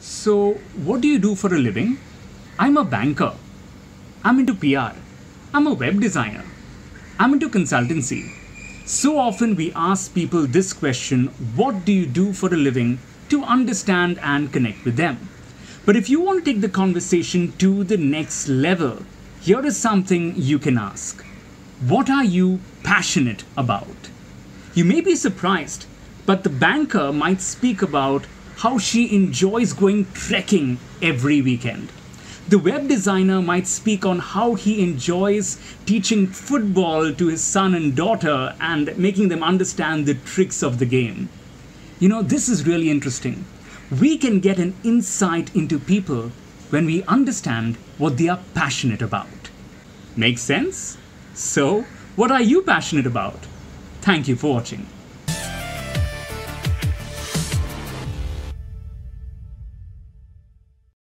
So, what do you do for a living? I'm a banker. I'm into PR. I'm a web designer. I'm into consultancy. So often we ask people this question what do you do for a living to understand and connect with them? But if you want to take the conversation to the next level, here is something you can ask What are you passionate about? You may be surprised, but the banker might speak about how she enjoys going trekking every weekend. The web designer might speak on how he enjoys teaching football to his son and daughter and making them understand the tricks of the game. You know, this is really interesting. We can get an insight into people when we understand what they are passionate about. Make sense? So, what are you passionate about? Thank you for watching.